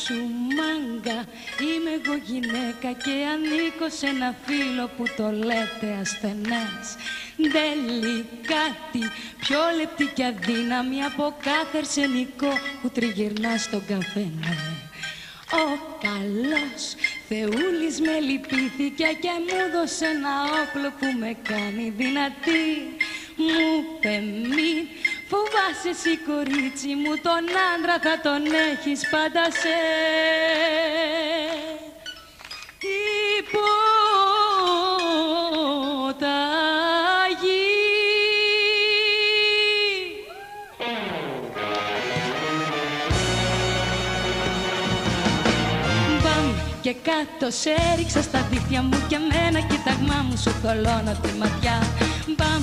σου μάγκα. Είμαι εγώ γυναίκα και ανήκω σε ένα φίλο που το λέτε ασθενές. Τελικάτη, πιο λεπτή και αδύναμη από κάθε αρσενικό που τριγυρνά στον καφέ Ο καλός Θεούλης με λυπήθηκε και μου δώσε ένα όπλο που με κάνει δυνατή. Μου είπε μην φοβάσαι εσύ κορίτσι μου τον άντρα θα τον έχεις πάντα σε. Και κάτω σε έριξα στα δίχτυα μου και με ένα κοιταγμά μου σου θολώνω τη ματιά. Μπαμ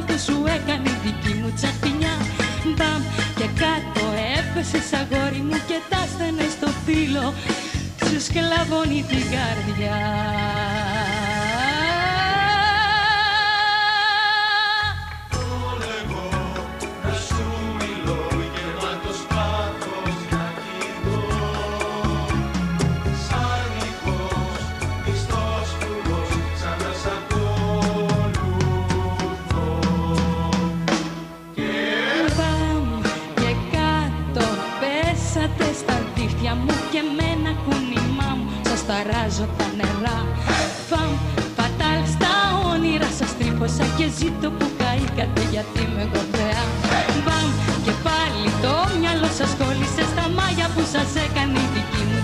που σου έκανε δική μου τσαχπινιά Μπαμ και κάτω έπεσες αγόρι μου και τα στο φύλλο. Σου σκλαβώνει την καρδιά ταράζω τα νερά. Φαμ, πατάλ στα όνειρα σας τρύπωσα και ζήτω που καήκατε γιατί με Μπαμ, και πάλι το μυαλό σας κόλλησε στα μάγια που σας έκανε η δική μου